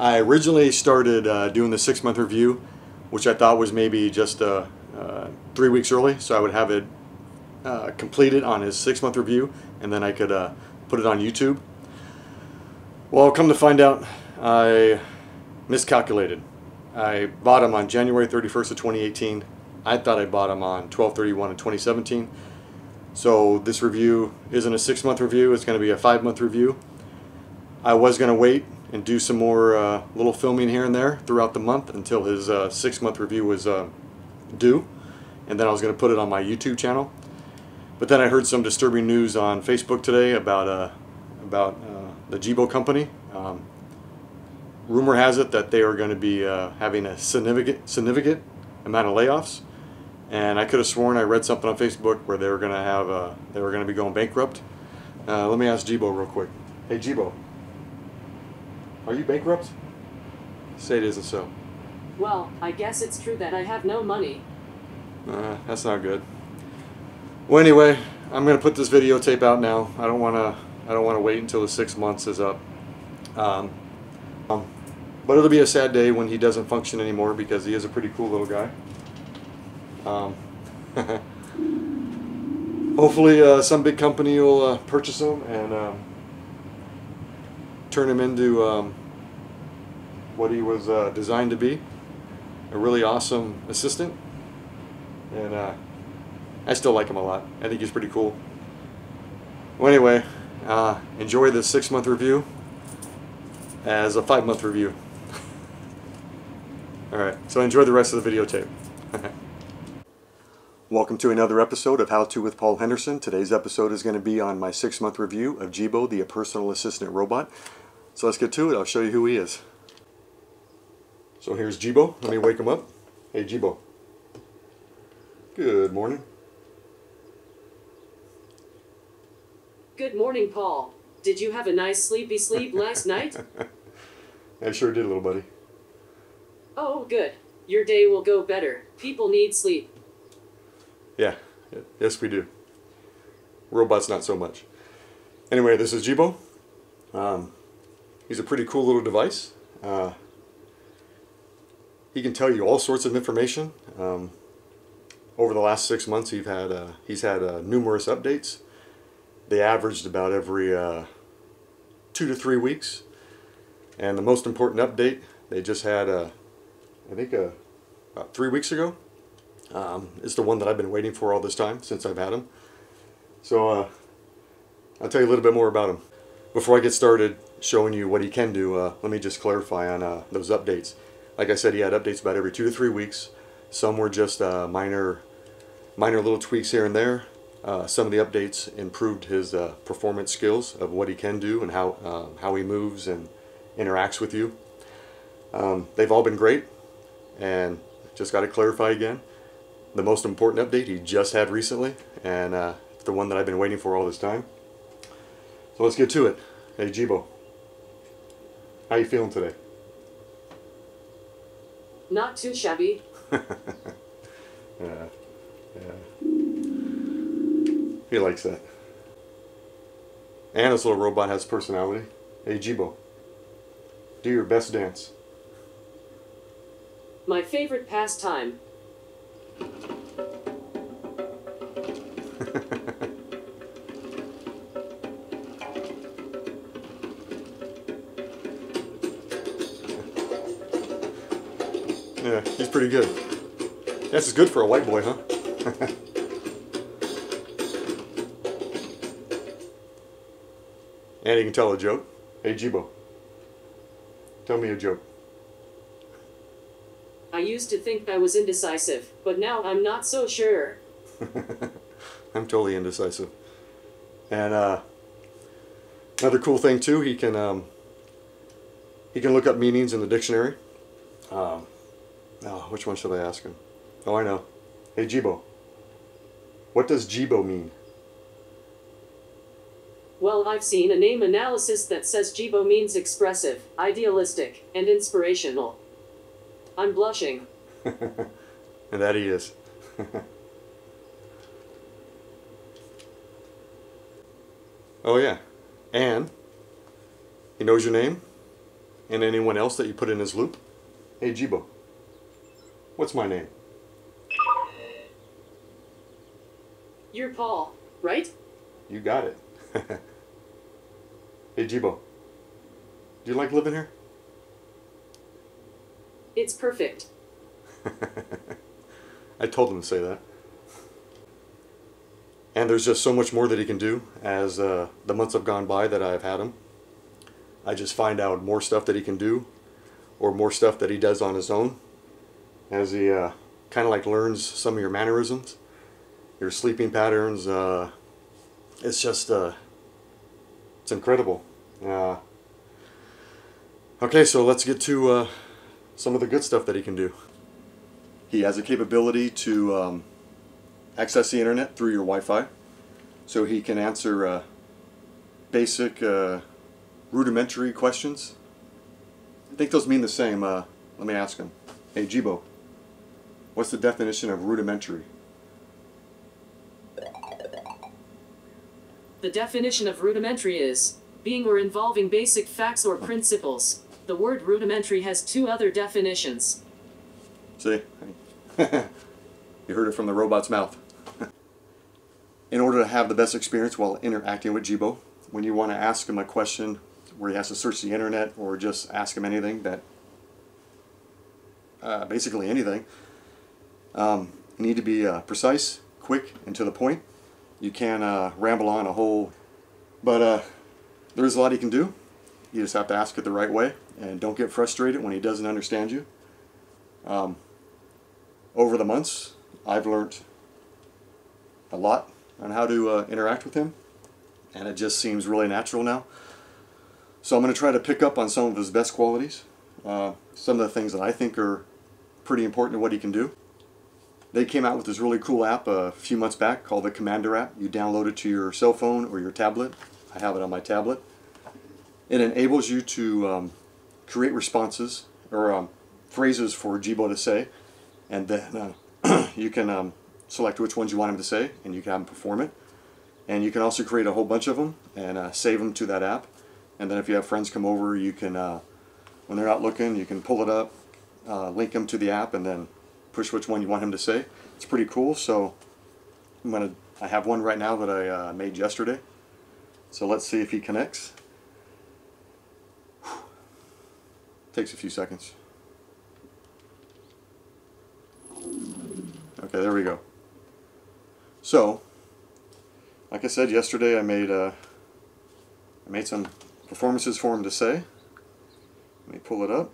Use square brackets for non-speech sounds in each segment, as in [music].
I originally started uh, doing the six month review, which I thought was maybe just uh, uh, three weeks early, so I would have it uh, completed on his six month review, and then I could uh, put it on YouTube. Well, come to find out, I miscalculated. I bought him on January 31st of 2018. I thought I bought him on 1231 of 2017. So this review isn't a six month review, it's going to be a five month review. I was going to wait and do some more uh, little filming here and there throughout the month until his uh, six month review was uh, due. And then I was going to put it on my YouTube channel. But then I heard some disturbing news on Facebook today about, uh, about uh, the Jibo company. Um, rumor has it that they are going to be uh, having a significant, significant amount of layoffs. And I could have sworn I read something on Facebook where they were going to have, they were going to be going bankrupt. Let me ask Jibo real quick. Hey Jibo, are you bankrupt? Say it isn't so. Well, I guess it's true that I have no money. Uh, that's not good. Well, anyway, I'm gonna put this videotape out now. I don't wanna, I don't wanna wait until the six months is up. Um, um, but it'll be a sad day when he doesn't function anymore because he is a pretty cool little guy. Um, [laughs] hopefully, uh, some big company will uh, purchase him and um, turn him into um, what he was uh, designed to be a really awesome assistant. And uh, I still like him a lot. I think he's pretty cool. Well, anyway, uh, enjoy the six month review as a five month review. [laughs] Alright, so enjoy the rest of the videotape. [laughs] Welcome to another episode of How To with Paul Henderson. Today's episode is going to be on my six month review of Jibo, the personal assistant robot. So let's get to it. I'll show you who he is. So here's Jibo. Let me wake him up. Hey Jibo. Good morning. Good morning, Paul. Did you have a nice sleepy sleep last night? [laughs] I sure did, little buddy. Oh, good. Your day will go better. People need sleep. Yeah, yes we do. Robots not so much. Anyway, this is Jibo. Um, he's a pretty cool little device. Uh, he can tell you all sorts of information. Um, over the last six months, he's had uh, he's had uh, numerous updates. They averaged about every uh, two to three weeks, and the most important update they just had, uh, I think, uh, about three weeks ago. Um, is the one that I've been waiting for all this time since I've had him. So uh, I'll tell you a little bit more about him. Before I get started showing you what he can do, let me just clarify on those updates. Like I said, he had updates about every two to three weeks. Some were just uh, minor, minor little tweaks here and there. Uh, some of the updates improved his uh, performance skills of what he can do and how uh, how he moves and interacts with you. Um, they've all been great, and just got to clarify again. The most important update he just had recently, and uh, the one that I've been waiting for all this time. So let's get to it. Hey Jibo, how you feeling today? Not too shabby. [laughs] yeah, yeah. He likes that. And this little robot has personality. Hey Jibo, do your best dance. My favorite pastime. Yeah, he's pretty good. This is good for a white boy, huh? [laughs] and he can tell a joke. Hey, Jibo, tell me a joke. I used to think I was indecisive, but now I'm not so sure. [laughs] I'm totally indecisive. And uh, another cool thing too, he can um, he can look up meanings in the dictionary. Um, oh, which one should I ask him? Oh, I know. Hey, Jibo. What does Jibo mean? Well, I've seen a name analysis that says Jibo means expressive, idealistic, and inspirational. I'm blushing. [laughs] and that he is. [laughs] oh, yeah. And he knows your name, and anyone else that you put in his loop. Hey Jibo, what's my name? You're Paul, right? You got it. [laughs] hey Jibo, do you like living here? It's perfect. [laughs] I told him to say that. And there's just so much more that he can do as uh, the months have gone by that I've had him. I just find out more stuff that he can do or more stuff that he does on his own as he uh, kind of like learns some of your mannerisms, your sleeping patterns. Uh, it's just, uh, it's incredible. Uh, okay, so let's get to uh, some of the good stuff that he can do. He has a capability to um, access the internet through your Wi-Fi, so he can answer uh, basic, rudimentary questions. I think those mean the same. Let me ask him. Hey, Jibo, what's the definition of rudimentary? The definition of rudimentary is being or involving basic facts or principles. The word rudimentary has two other definitions. See? [laughs] you heard it from the robot's mouth. [laughs] In order to have the best experience while interacting with Jibo, when you want to ask him a question where he has to search the internet or just ask him anything that, uh, basically anything, um, you need to be uh, precise, quick, and to the point. You can uh, ramble on a whole, but uh, there's a lot he can do. You just have to ask it the right way and don't get frustrated when he doesn't understand you. Um, over the months, I've learned a lot on how to uh, interact with him, and it just seems really natural now. So I'm going to try to pick up on some of his best qualities, uh, some of the things that I think are pretty important to what he can do. They came out with this really cool app a few months back called the Commander app. You download it to your cell phone or your tablet. I have it on my tablet. It enables you to um, create responses or um, phrases for Jibo to say, and then uh, [clears throat] you can um, select which ones you want him to say, and you can have him perform it. And you can also create a whole bunch of them and uh, save them to that app. And then if you have friends come over, you can, uh, when they're not looking, you can pull it up, uh, link them to the app, and then push which one you want him to say. It's pretty cool. So I'm gonna, I have one right now that I uh, made yesterday. So let's see if he connects. Takes a few seconds. Okay, there we go. So, like I said yesterday, I made uh, I made some performances for him to say. Let me pull it up.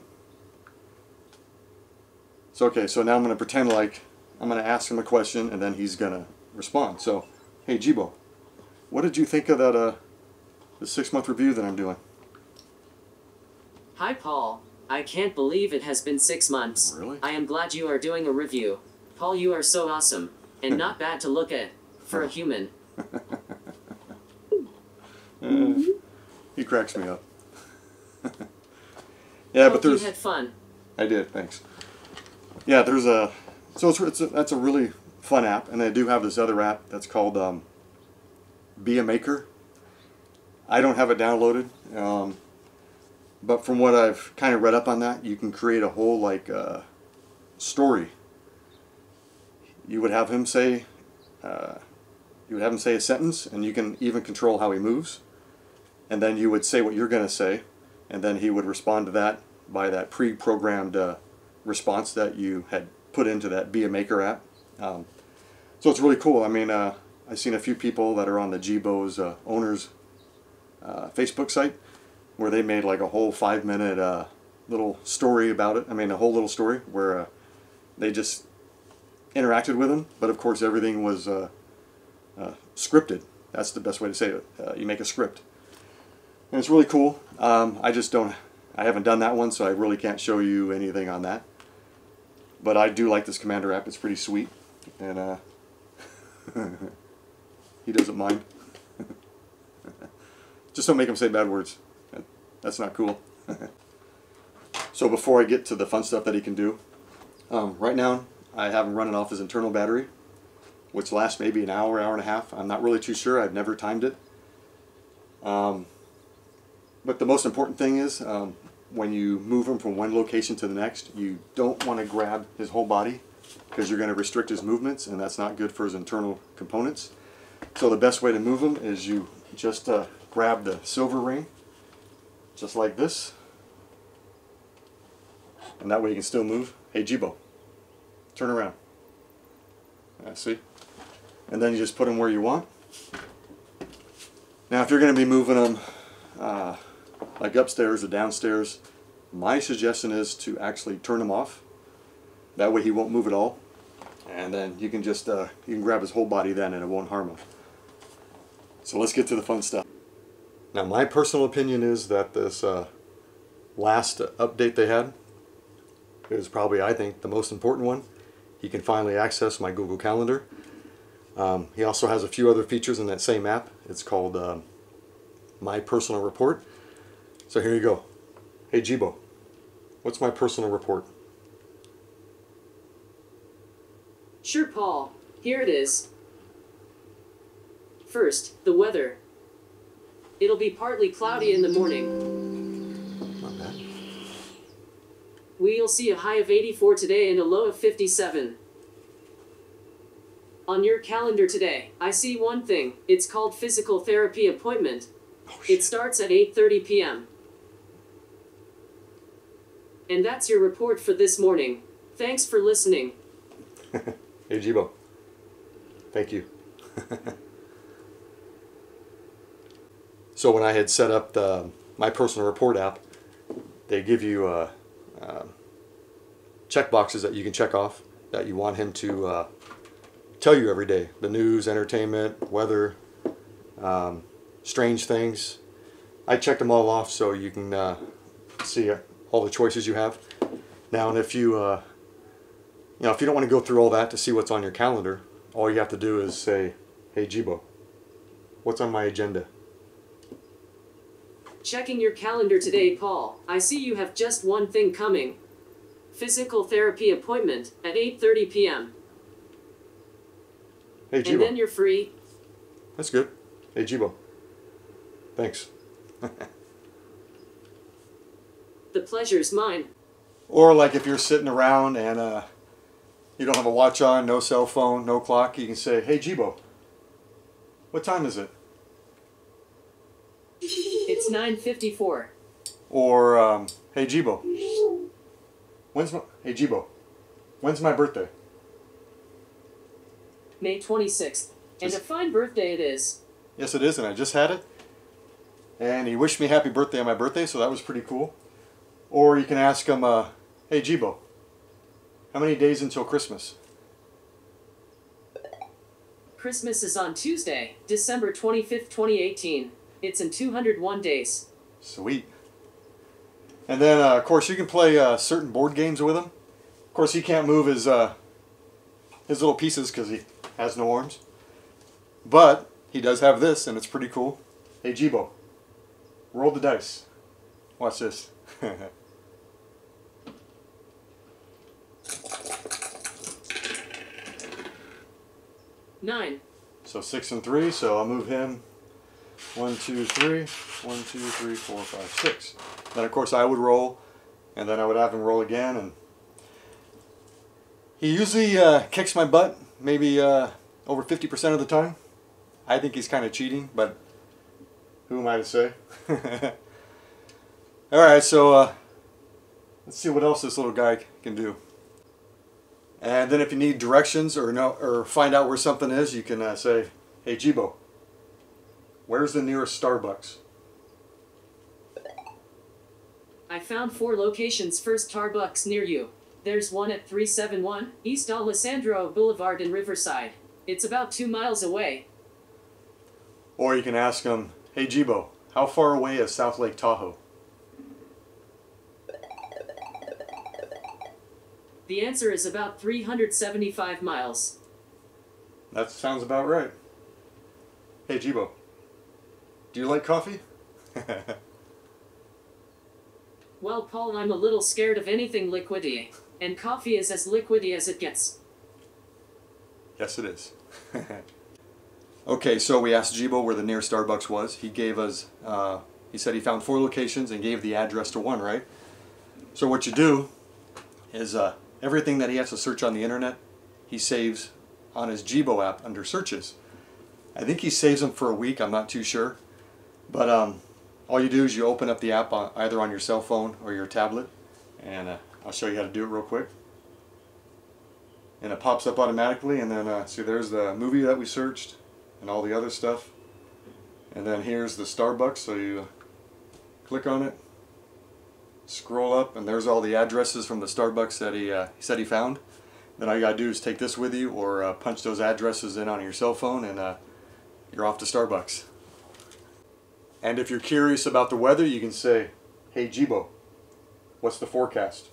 So okay, so now I'm going to pretend like I'm going to ask him a question and then he's going to respond. So, hey Jibo, what did you think of that uh, the six month review that I'm doing? Hi, Paul. I can't believe it has been six months. Really? I am glad you are doing a review. Paul, you are so awesome. And [laughs] not bad to look at for a human. Uh, [laughs] he cracks me up. [laughs] yeah, Hope but there's. you had fun. I did, thanks. Yeah, there's a. So it's, it's a, that's a really fun app, and I do have this other app that's called um, Be a Maker. I don't have it downloaded, um, but from what I've kind of read up on that, you can create a whole like uh, story. You would have him say, uh, you would have him say a sentence, and you can even control how he moves. And then you would say what you're going to say, and then he would respond to that by that pre-programmed uh, response that you had put into that Be a Maker app. Um, so it's really cool. I mean, uh, I've seen a few people that are on the Jibo's uh, owners uh, Facebook site where they made like a whole five minute uh, little story about it. I mean, a whole little story where uh, they just interacted with him, but of course everything was uh, uh, scripted. That's the best way to say it. You make a script. And it's really cool. Um, I just don't, I haven't done that one, so I really can't show you anything on that. But I do like this Commander app. It's pretty sweet. And uh, [laughs] he doesn't mind. [laughs] just don't make him say bad words. That's not cool. [laughs] so before I get to the fun stuff that he can do, um, right now I have him running off his internal battery, which lasts maybe an hour, hour and a half. I'm not really too sure. I've never timed it. Um, but the most important thing is um, when you move him from one location to the next, you don't want to grab his whole body because you're going to restrict his movements and that's not good for his internal components. So the best way to move him is you just uh, grab the silver ring, just like this, and that way you can still move. Hey Jibo, turn around. Yeah, see? And then you just put him where you want. Now if you're going to be moving him uh, like upstairs or downstairs, my suggestion is to actually turn him off. That way he won't move at all. And then you can just, uh, you can grab his whole body then and it won't harm him. So let's get to the fun stuff. Now my personal opinion is that this uh, last update they had is probably, I think, the most important one. He can finally access my Google Calendar. Um, he also has a few other features in that same app. It's called uh, My Personal Report. So here you go. Hey Jibo, what's my personal report? Sure, Paul. Here it is. First, the weather. It'll be partly cloudy in the morning. Not bad. We'll see a high of 84 today and a low of 57. On your calendar today, I see one thing. It's called physical therapy appointment. Oh, It starts at 8:30 p.m. And that's your report for this morning. Thanks for listening. [laughs] Hey Jibo. Thank you. [laughs] so when I had set up the my personal report app, they give you uh, uh, check boxes that you can check off that you want him to uh, tell you every day: the news, entertainment, weather, um, strange things. I checked them all off so you can uh, see uh, all the choices you have. Now, and if you uh, you know, if you don't want to go through all that to see what's on your calendar, all you have to do is say, "Hey Jibo, what's on my agenda?" Checking your calendar today, Paul. I see you have just one thing coming. Physical therapy appointment at 8:30 p.m. Hey Jibo. And then you're free. that's good. Hey Jibo, thanks. [laughs] The pleasure's mine. Or like if you're sitting around and uh, you don't have a watch on, no cell phone, no clock, you can say, "Hey Jibo, what time is it?" It's 9:54. Or um, "Hey Jibo, when's my Hey Jibo, when's my birthday?" May 26th. And a fine birthday it is. Yes, it is, and I just had it. And he wished me happy birthday on my birthday, so that was pretty cool. Or you can ask him, uh, "Hey Jibo, how many days until Christmas?" Christmas is on Tuesday, December 25th, 2018. It's in 201 days. Sweet. And then, uh, of course, you can play uh, certain board games with him. Of course, he can't move his uh, his little pieces because he has no arms. But he does have this, and it's pretty cool. Hey Jibo, roll the dice. Watch this. [laughs] Nine. So six and three, so I'll move him one, two, three, one, two, three, four, five, six. Then of course I would roll, and then I would have him roll again, and he usually uh, kicks my butt, maybe uh, over 50% of the time. I think he's kind of cheating, but who am I to say? [laughs] Alright, so uh, let's see what else this little guy can do. And then if you need directions or know or find out where something is, you can uh, say, "Hey Jibo, where's the nearest Starbucks?" I found four locations for Starbucks near you. There's one at 371 East Alessandro Boulevard in Riverside. It's about two miles away. Or you can ask them, "Hey Jibo, how far away is South Lake Tahoe?" The answer is about 375 miles. That sounds about right. Hey Jibo, do you like coffee? [laughs] Well, Paul, I'm a little scared of anything liquidy. And coffee is as liquidy as it gets. yes, it is. [laughs] okay, so we asked Jibo where the nearest Starbucks was. He gave us. Uh, he said he found four locations and gave the address to one, right? So what you do is uh, everything that he has to search on the internet, he saves on his Jibo app under searches. I think he saves them for a week. I'm not too sure, but um, all you do is you open up the app on, either on your cell phone or your tablet, and uh, I'll show you how to do it real quick. And it pops up automatically, and then uh, see there's the movie that we searched and all the other stuff. And then here's the Starbucks, so you click on it, scroll up, and there's all the addresses from the Starbucks that he, uh, he said he found. Then all you gotta do is take this with you or uh, punch those addresses in on your cell phone and uh, you're off to Starbucks. And if you're curious about the weather, you can say, Hey Jibo, what's the forecast?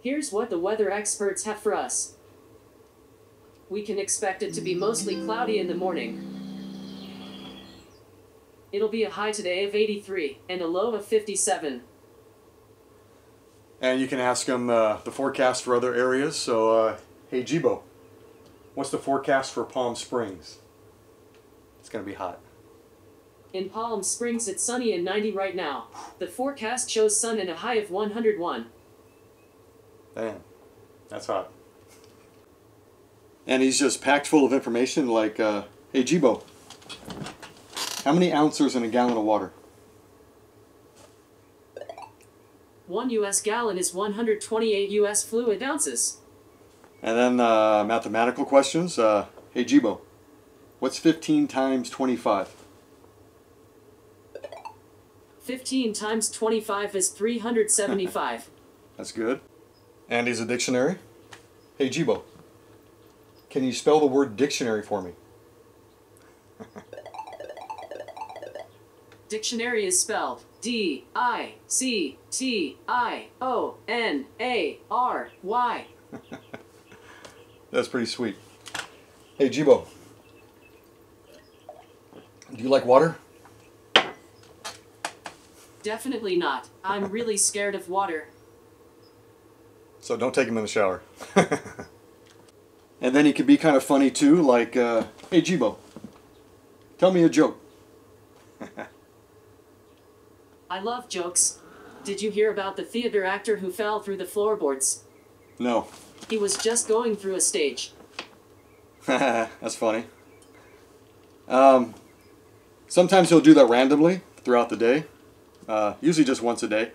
Here's what the weather experts have for us. We can expect it to be mostly cloudy in the morning. It'll be a high today of 83 and a low of 57. And you can ask them uh, the forecast for other areas. So, uh, hey Jibo, what's the forecast for Palm Springs? It's going to be hot. In Palm Springs, it's sunny and 90 right now. The forecast shows sun and a high of 101. Damn, that's hot. And he's just packed full of information like, uh, hey Jibo, how many ounces in a gallon of water? One US gallon is 128 US fluid ounces. And then uh, mathematical questions. Uh, hey Jibo, what's 15 times 25? 15 times 25 is 375. [laughs] That's good. Andy's a dictionary. Hey Jibo, can you spell the word dictionary for me? [laughs] Dictionary is spelled D I C T I O N A R Y. [laughs] That's pretty sweet. Hey Jibo, do you like water? Definitely not. I'm really scared of water. So don't take him in the shower. [laughs] and then he could be kind of funny too, like, uh, hey Jibo, tell me a joke. [laughs] I love jokes. Did you hear about the theater actor who fell through the floorboards? No. He was just going through a stage. [laughs] That's funny. Um, sometimes he'll do that randomly throughout the day, uh, usually just once a day.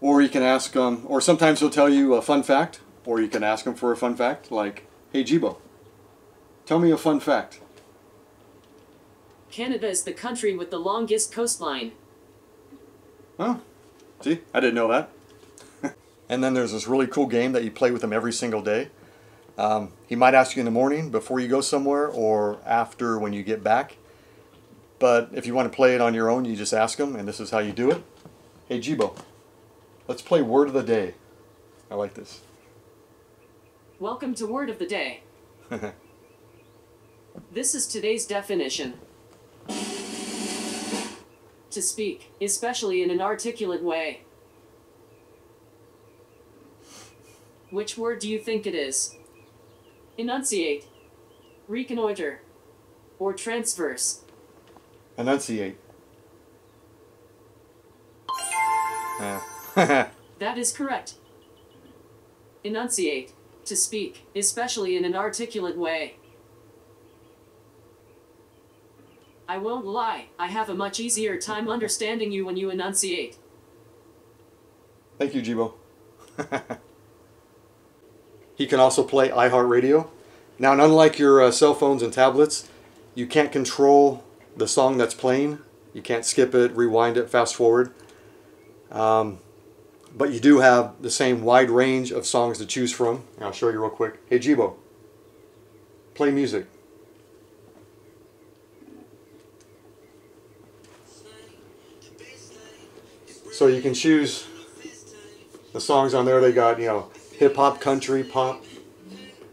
Or you can ask him, or sometimes he'll tell you a fun fact, or you can ask him for a fun fact, like, hey Jibo, tell me a fun fact. Canada is the country with the longest coastline. Oh, see, I didn't know that. [laughs] and then there's this really cool game that you play with him every single day. Um, he might ask you in the morning before you go somewhere or after when you get back. But if you want to play it on your own, you just ask him, and this is how you do it. Hey Jibo, let's play word of the day. I like this. Welcome to Word of the Day. [laughs] This is today's definition. To speak, especially in an articulate way. Which word do you think it is? Enunciate, reconnoiter, or transverse? Enunciate. Yeah. [laughs] That is correct. Enunciate, to speak, especially in an articulate way. I won't lie, I have a much easier time understanding you when you enunciate. Thank you, Jibo. [laughs] he can also play iHeartRadio. Now, and unlike your uh, cell phones and tablets, you can't control the song that's playing. You can't skip it, rewind it, fast forward. Um, but you do have the same wide range of songs to choose from. And I'll show you real quick. Hey, Jibo, play music. So you can choose the songs on there. They got, you know, hip hop, country, pop,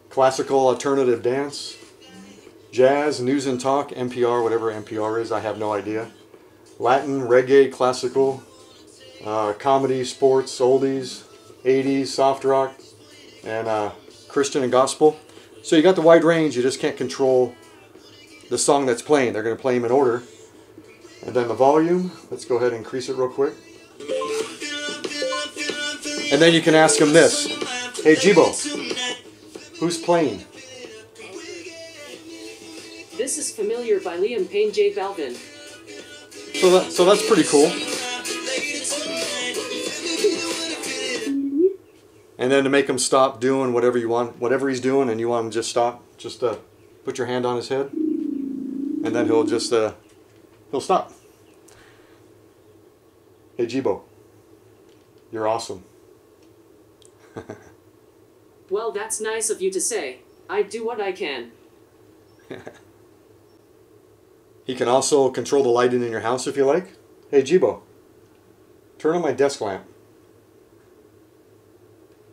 classical, alternative dance, jazz, news and talk, NPR, whatever NPR is, I have no idea. Latin, reggae, classical, uh, comedy, sports, oldies, 80s, soft rock, and uh, Christian and gospel. So you got the wide range, you just can't control the song that's playing. They're going to play them in order. And then the volume, let's go ahead and increase it real quick. And then you can ask him this. Hey, Jibo, who's playing? This is Familiar by Liam Payne J Balvin. So, that, so that's pretty cool. And then to make him stop doing whatever you want, whatever he's doing, and you want him to just stop, just uh, put your hand on his head, and then he'll just uh, he'll stop. Hey Jibo, you're awesome. [laughs] Well, that's nice of you to say. I do what I can. [laughs] He can also control the lighting in your house if you like. Hey Jibo, turn on my desk lamp.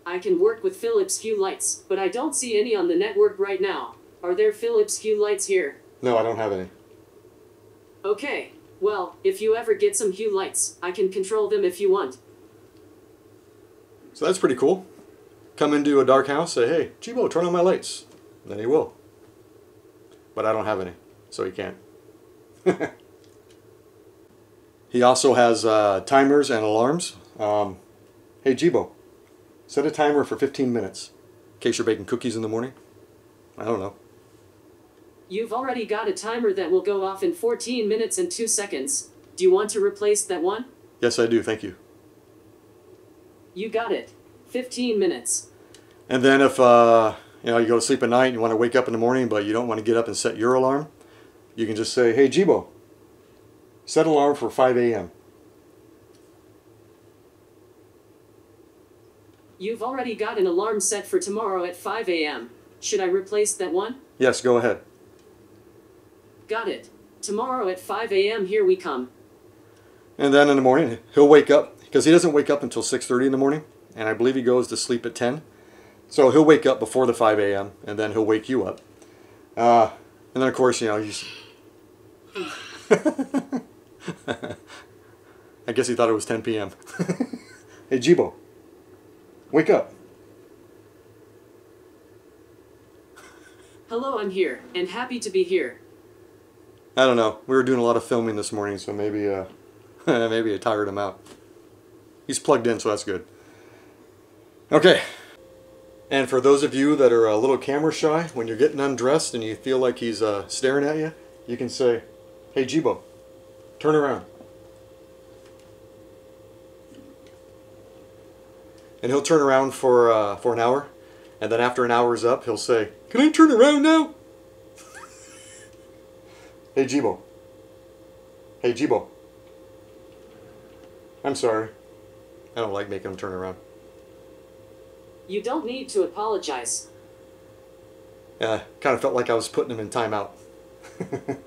I can work with Philips Hue lights, but I don't see any on the network right now. Are there Philips Hue lights here? No, I don't have any. Okay. Well, if you ever get some Hue lights, I can control them if you want. So that's pretty cool. Come into a dark house, say, hey, Jibo, turn on my lights. Then he will. But I don't have any, so he can't. [laughs] he also has uh, timers and alarms. Um, hey, Jibo, set a timer for 15 minutes in case you're baking cookies in the morning. I don't know. You've already got a timer that will go off in 14 minutes and 2 seconds. Do you want to replace that one? Yes, I do. Thank you. You got it. 15 minutes. And then if uh, you know you go to sleep at night and you want to wake up in the morning, but you don't want to get up and set your alarm, you can just say, "Hey, Jibo, set alarm for 5 a.m." You've already got an alarm set for tomorrow at 5 a.m. Should I replace that one? Yes, go ahead. Got it. Tomorrow at 5 a.m. here we come. And then in the morning, he'll wake up because he doesn't wake up until 6:30 in the morning, and I believe he goes to sleep at 10. So he'll wake up before the 5 a.m. and then he'll wake you up. Uh, and then of course, you know, he's. [laughs] I guess he thought it was 10 p.m. [laughs] hey, Jibo, wake up. Hello, I'm here, and happy to be here. I don't know. We were doing a lot of filming this morning, so maybe uh, [laughs] maybe I tired him out. He's plugged in, so that's good. Okay. And for those of you that are a little camera shy, when you're getting undressed and you feel like he's uh, staring at you, you can say, "Hey, Jibo, turn around." And he'll turn around for uh, for an hour, and then after an hour is up, he'll say, "Can I turn around now?" [laughs] Hey Jibo. Hey Jibo. I'm sorry. I don't like making him turn around. You don't need to apologize. Yeah, kind of felt like I was putting him in timeout. [laughs]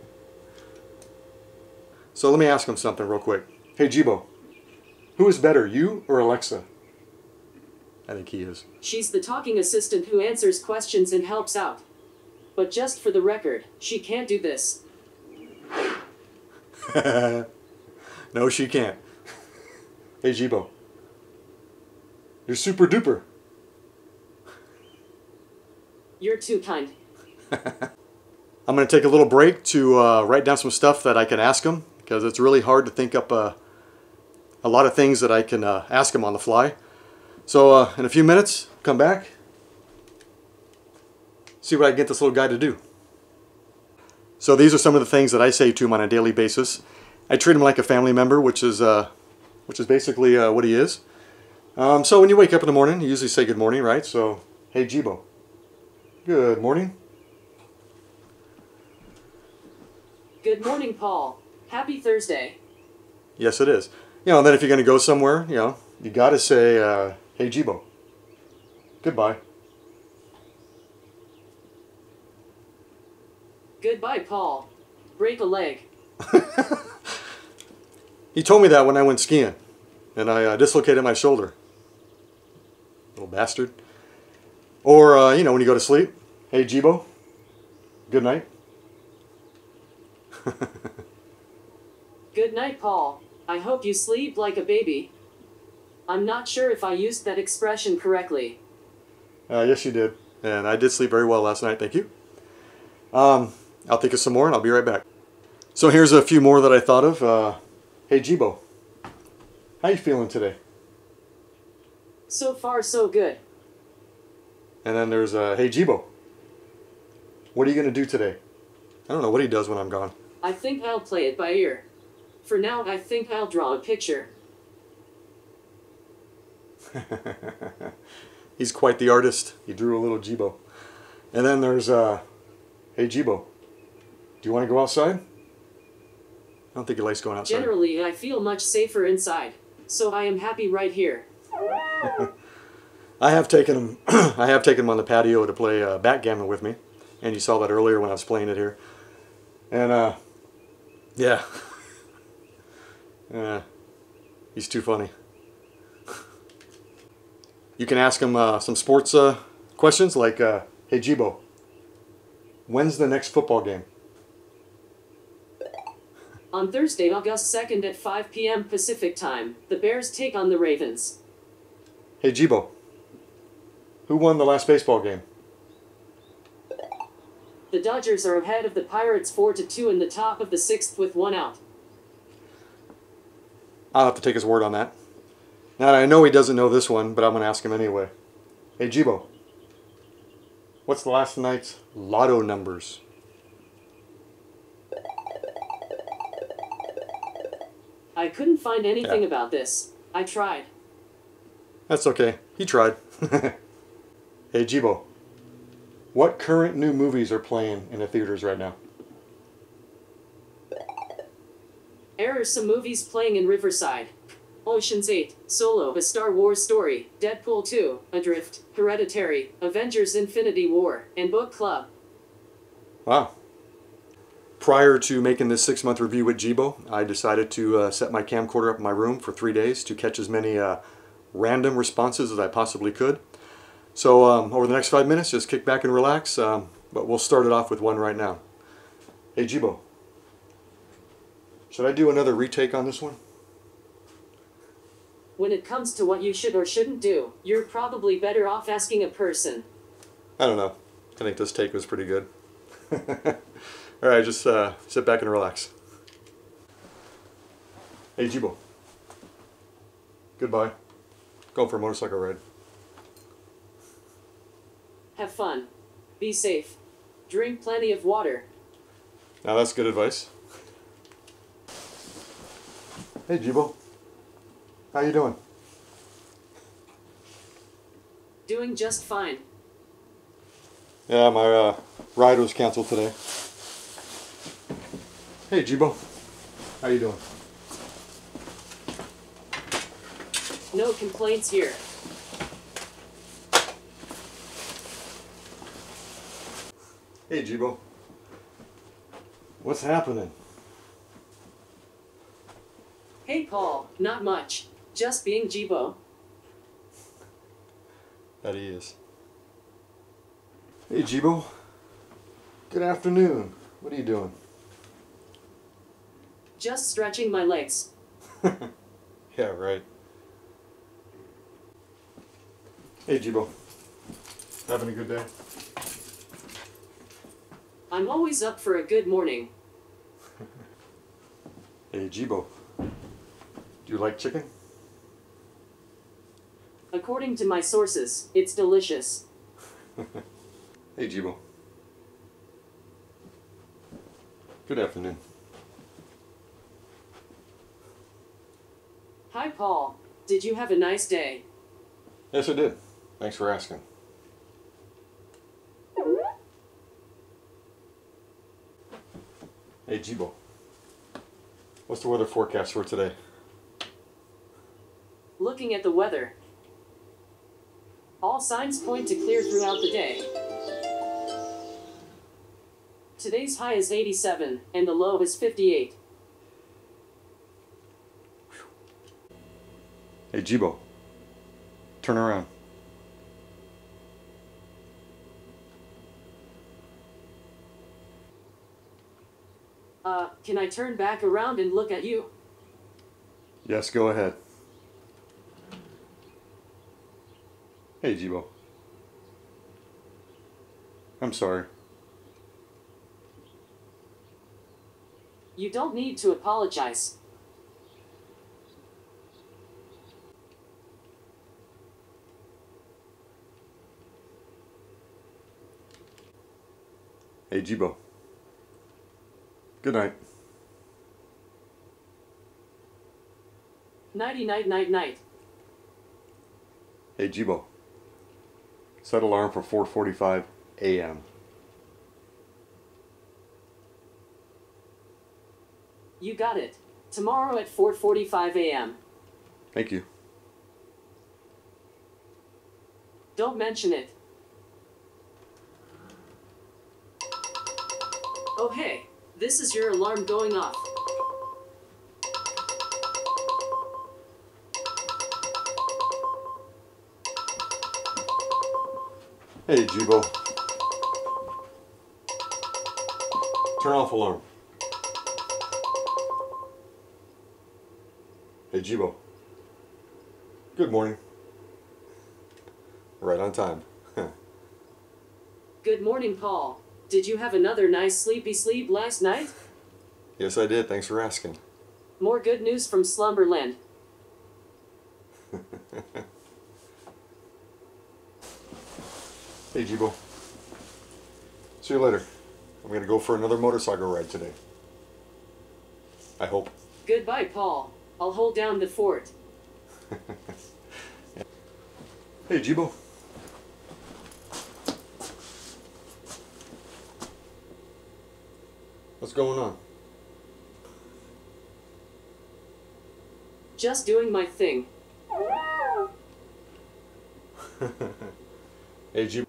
so let me ask him something real quick. Hey Jibo, who is better, you or Alexa? I think he is. She's the talking assistant who answers questions and helps out. But just for the record, she can't do this. [laughs] no, she can't. Hey Jibo, you're super duper. You're too kind. [laughs] I'm going to take a little break to uh, write down some stuff that I can ask him because it's really hard to think up uh, a lot of things that I can uh, ask him on the fly. So uh, in a few minutes, come back, see what I get this little guy to do. So these are some of the things that I say to him on a daily basis. I treat him like a family member, which is uh, which is basically uh, what he is. Um, so when you wake up in the morning, you usually say good morning, right? So, hey Jibo, good morning. Good morning, Paul. Happy Thursday. Yes, it is. You know, and then if you're going to go somewhere, you know, you got to say, uh, hey, Jibo, goodbye. Goodbye, Paul. Break a leg. [laughs] He told me that when I went skiing, and I uh, dislocated my shoulder. Little bastard. Or, uh, you know, when you go to sleep, hey, Jibo, good night. [laughs] Good night, Paul. I hope you sleep like a baby. I'm not sure if I used that expression correctly. Uh, yes, you did. And I did sleep very well last night, thank you. Um, I'll think of some more and I'll be right back. So here's a few more that I thought of. Uh, hey, Jibo, how you feeling today? So far, so good. And then there's uh, Hey Jibo. What are you gonna do today? I don't know what he does when I'm gone. I think I'll play it by ear. For now, I think I'll draw a picture. [laughs] He's quite the artist. He drew a little Jibo. And then there's uh, Hey Jibo. Do you want to go outside? I don't think he likes going outside. Generally, I feel much safer inside. So I am happy right here. I have taken him. [clears throat] I have taken him on the patio to play uh, backgammon with me, and you saw that earlier when I was playing it here. And uh, yeah, yeah, [laughs] he's too funny. [laughs] You can ask him uh, some sports uh, questions like, uh, "Hey Jibo, when's the next football game?" On Thursday, August 2nd at 5 p.m. Pacific Time, the Bears take on the Ravens. Hey Jibo, who won the last baseball game? The Dodgers are ahead of the Pirates 4 to 2 in the top of the 6th with one out. I'll have to take his word on that. Now I know he doesn't know this one, but I'm going to ask him anyway. Hey Jibo, what's the last night's lotto numbers? I couldn't find anything Yeah. about this. I tried. That's okay. He tried. [laughs] hey Jibo, what current new movies are playing in the theaters right now? There are some movies playing in Riverside. Ocean's 8, Solo, A Star Wars Story, Deadpool 2, Adrift, Hereditary, Avengers Infinity War, and Book Club. Wow. Prior to making this six month review with Jibo, I decided to uh, set my camcorder up in my room for three days to catch as many uh, random responses as I possibly could. So, um, over the next five minutes, just kick back and relax, um, but we'll start it off with one right now. Hey Jibo, should I do another retake on this one? When it comes to what you should or shouldn't do, you're probably better off asking a person. I don't know. I think this take was pretty good. [laughs] All right, just uh, sit back and relax. Hey, Jibo. Goodbye. Going for a motorcycle ride. Have fun. Be safe. Drink plenty of water. Now that's good advice. Hey, Jibo. How you doing? Doing just fine. Yeah, my uh, ride was canceled today. Hey, Jibo. How you doing? No complaints here. Hey, Jibo. What's happening? Hey Paul, not much. Just being Jibo. That he is. Hey, Jibo. Good afternoon. What are you doing? Just stretching my legs. [laughs] Yeah, right. Hey, Jibo. Having a good day? I'm always up for a good morning. [laughs] Hey, Jibo. Do you like chicken? According to my sources, it's delicious. [laughs] Hey, Jibo. Good afternoon. Hi Paul. Did you have a nice day? Yes, I did. Thanks for asking. Hey, Jibo. What's the weather forecast for today? Looking at the weather. All signs point to clear throughout the day. Today's high is 87, and the low is 58. Hey, Jibo. Turn around. Can I turn back around and look at you? Yes, go ahead. Hey, Jibo. I'm sorry. You don't need to apologize. Hey, Jibo. Good night. Nighty night night night. Hey, Jibo. Set alarm for 4:45 a.m. You got it. Tomorrow at 4:45 a.m. Thank you. Don't mention it. Oh hey, this is your alarm going off. Hey, Jibo. Turn off alarm. Hey, Jibo. Good morning. Right on time. [laughs] Good morning, Paul. Did you have another nice sleepy sleep last night? yes, I did. Thanks for asking. More good news from Slumberland. [laughs] Hey, Jibo. See you later. I'm gonna go for another motorcycle ride today. I hope. Goodbye, Paul. I'll hold down the fort. [laughs] Hey, Jibo. What's going on? Just doing my thing. [laughs] Hey, Jibo.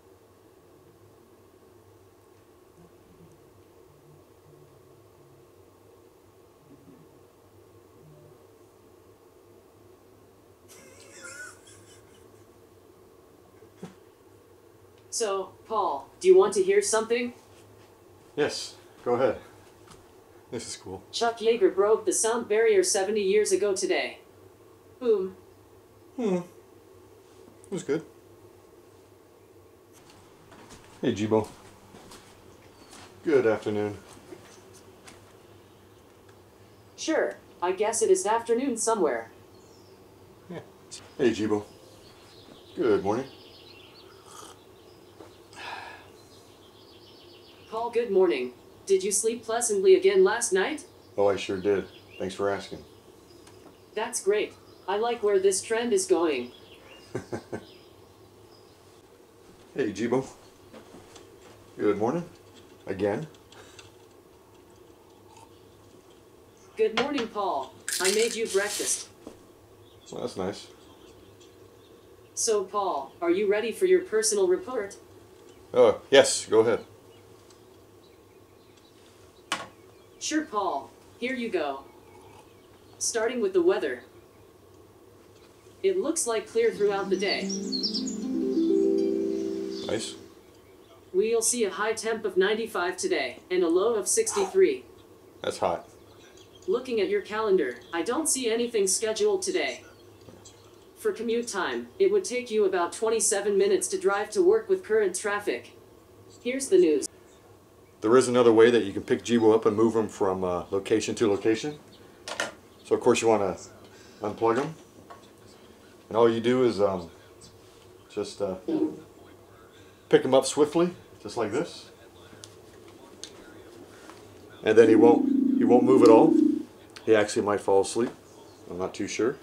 So, Paul, do you want to hear something? Yes, go ahead. This is cool. Chuck Yeager broke the sound barrier 70 years ago today. Boom. Hmm. It was good. Hey, Jibo. Good afternoon. Sure, I guess it is afternoon somewhere. Yeah. Hey, Jibo. Good morning. Paul, good morning. Did you sleep pleasantly again last night? Oh, I sure did. Thanks for asking. That's great. I like where this trend is going. [laughs] Hey, Jibo. Good morning. Again. Good morning, Paul. I made you breakfast. Well, that's nice. So, Paul, are you ready for your personal report? Oh, yes, go ahead. Sure, Paul. Here you go. Starting with the weather. It looks like clear throughout the day. Nice. We'll see a high temp of 95 today and a low of 63. That's hot. Looking at your calendar, I don't see anything scheduled today. For commute time, it would take you about 27 minutes to drive to work with current traffic. Here's the news. There is another way that you can pick Jibo up and move him from uh, location to location. So, of course, you want to unplug him. And all you do is um, just uh, pick him up swiftly, just like this. And then he won't he won't move at all. He actually might fall asleep. I'm not too sure.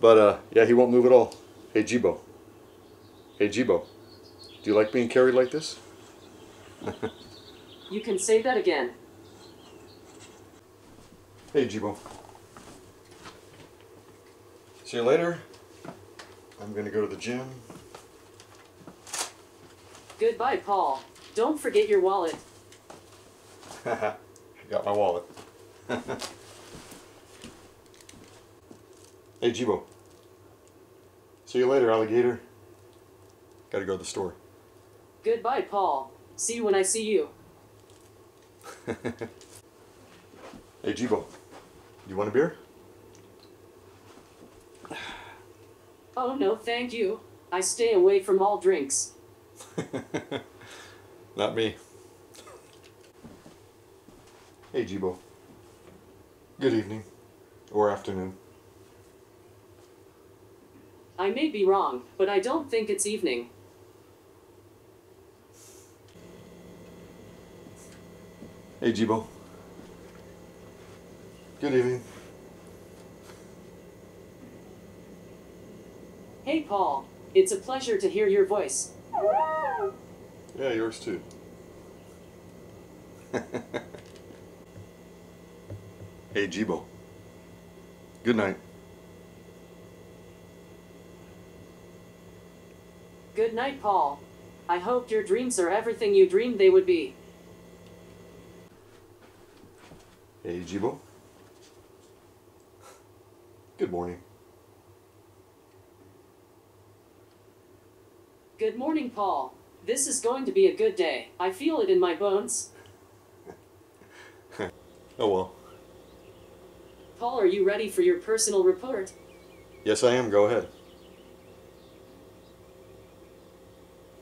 But uh, yeah, he won't move at all. Hey Jibo. Hey Jibo. Do you like being carried like this? [laughs] You can say that again. Hey, Jibo. See you later. I'm gonna go to the gym. Goodbye, Paul. Don't forget your wallet. I [laughs] got my wallet. [laughs] hey, Jibo. See you later, alligator. Gotta go to the store. Goodbye, Paul. See you when I see you. [laughs] Hey, Jibo. You want a beer? Oh no, thank you. I stay away from all drinks. [laughs] Not me. Hey, Jibo. Good evening. Or afternoon. I may be wrong, but I don't think it's evening. Hey, Jibo. Good evening. Hey, Paul. It's a pleasure to hear your voice. Yeah, yours too. [laughs] hey, Jibo. Good night. Good night, Paul. I hope your dreams are everything you dreamed they would be. Hey, Jibo. Good morning. Good morning, Paul. This is going to be a good day. I feel it in my bones. [laughs] Oh well. Paul, are you ready for your personal report? Yes, I am. Go ahead.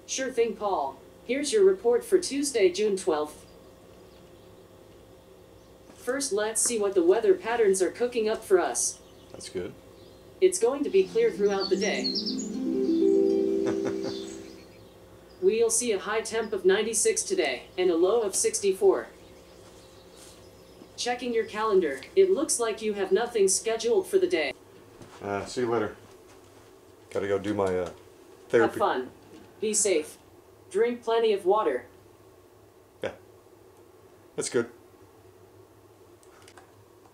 Sure thing, Paul. Here's your report for Tuesday, June 12th. First, let's see what the weather patterns are cooking up for us. That's good. It's going to be clear throughout the day. [laughs] We'll see a high temp of 96 today and a low of 64. Checking your calendar, it looks like you have nothing scheduled for the day. Uh, see you later. Gotta go do my uh, therapy. Have fun. Be safe. Drink plenty of water. Yeah, that's good.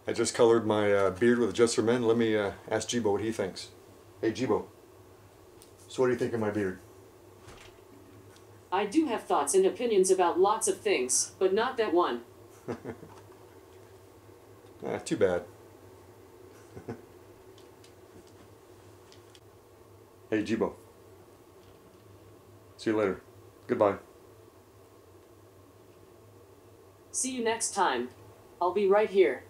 I just colored my uh, beard with Just for Men. Let me uh, ask Jibo what he thinks. Hey, Jibo. So, what do you think of my beard? I do have thoughts and opinions about lots of things, but not that one. [laughs] Ah, too bad. [laughs] hey, Jibo. See you later. Goodbye. See you next time. I'll be right here.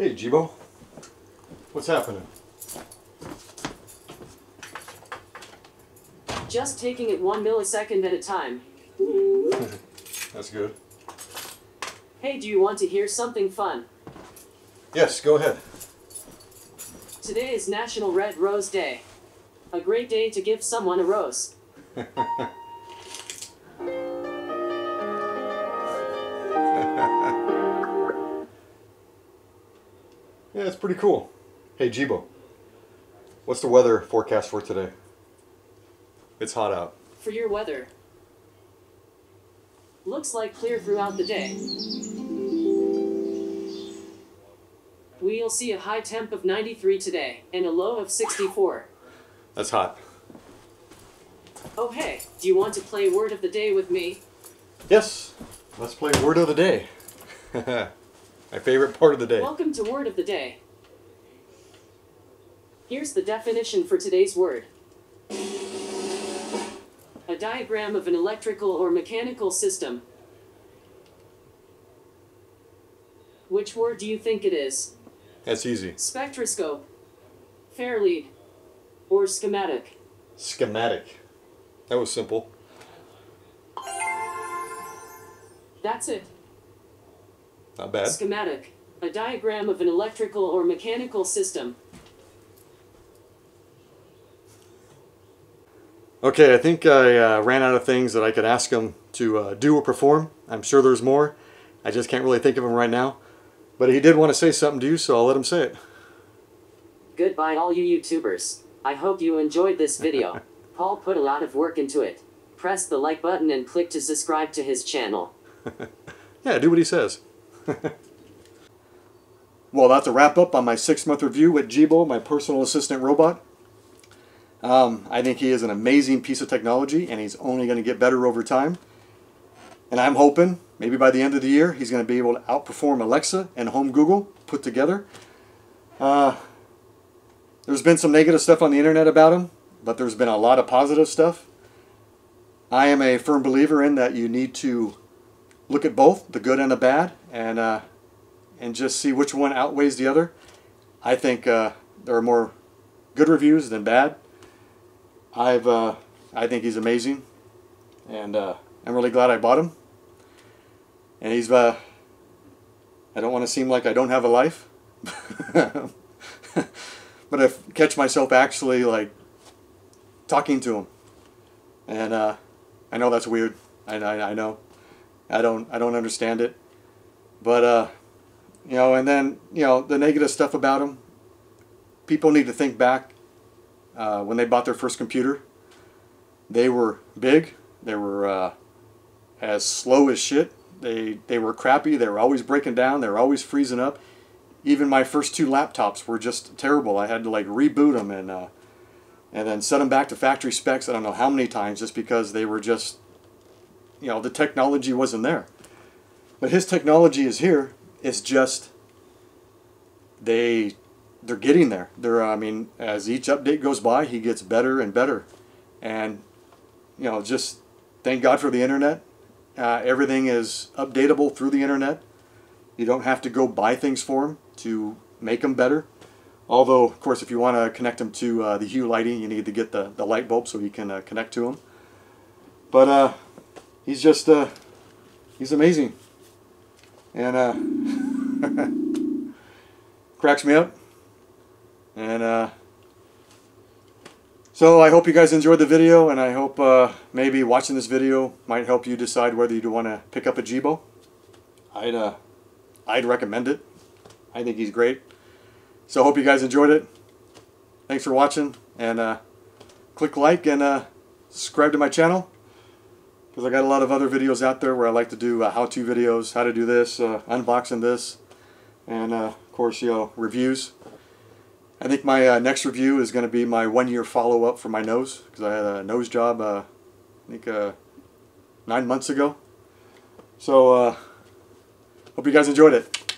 Hey, Jibo. What's happening? Just taking it one millisecond at a time. [laughs] That's good. Hey, do you want to hear something fun? Yes, go ahead. Today is National Red Rose Day. A great day to give someone a rose. [laughs] Yeah, it's pretty cool. Hey, Jibo. What's the weather forecast for today? It's hot out. For your weather. Looks like clear throughout the day. We'll see a high temp of 93 today and a low of 64. That's hot. Oh, hey, do you want to play word of the day with me? Yes. Let's play word of the day. [laughs] My favorite part of the day. Welcome to Word of the Day. Here's the definition for today's word a diagram of an electrical or mechanical system. Which word do you think it is? That's easy. Spectroscope, Fairlead, or schematic? Schematic. That was simple. That's it. Not bad. Schematic, a diagram of an electrical or mechanical system. Okay, I think I uh, ran out of things that I could ask him to uh, do or perform. I'm sure there's more. I just can't really think of them right now. But he did want to say something to you, so I'll let him say it. Goodbye, all you YouTubers. I hope you enjoyed this video. [laughs] Paul put a lot of work into it. Press the like button and click to subscribe to his channel. [laughs] Yeah, do what he says. [laughs] well, that's a wrap up on my six month review with Jibo, my personal assistant robot. Um, I think he is an amazing piece of technology, and he's only going to get better over time. And I'm hoping maybe by the end of the year he's going to be able to outperform Alexa and Home Google put together. Uh, there's been some negative stuff on the internet about him, but there's been a lot of positive stuff. I am a firm believer in that you need to look at both, the good and the bad, and uh, and just see which one outweighs the other. I think uh, there are more good reviews than bad. I've uh, I think he's amazing, and uh, I'm really glad I bought him. And he's uh, I don't want to seem like I don't have a life, [laughs] but I catch myself actually like talking to him, and uh, I know that's weird. I, I, I know I don't I don't understand it. But uh, you know, and then you know the negative stuff about them. People need to think back uh, when they bought their first computer. They were big. They were uh, as slow as shit. They they were crappy. They were always breaking down. They were always freezing up. Even my first two laptops were just terrible. I had to like reboot them and uh, and then set them back to factory specs. I don't know how many times just because they were just you know the technology wasn't there. But his technology is here. It's just they they're getting there. They're I mean as each update goes by, he gets better and better, and you know just thank God for the internet. Uh, everything is updatable through the internet. You don't have to go buy things for them to make them better. Although, of course, if you want to connect them to uh, the Hue lighting, you need to get the, the light bulb so you can uh, connect to them. But uh, he's just, uh, he's amazing. And uh, [laughs] cracks me up. And uh, so I hope you guys enjoyed the video, and I hope uh, maybe watching this video might help you decide whether you want to pick up a Jibo. I'd, uh, I'd recommend it. I think he's great. So I hope you guys enjoyed it. Thanks for watching, and uh, click like and uh, subscribe to my channel because I got a lot of other videos out there where I like to do uh, how-to videos, how to do this, uh, unboxing this, and uh, of course, you know, reviews. I think my uh, next review is going to be my one-year follow-up for my nose because I had a nose job, uh, I think, uh, nine months ago. So, hope you guys enjoyed it.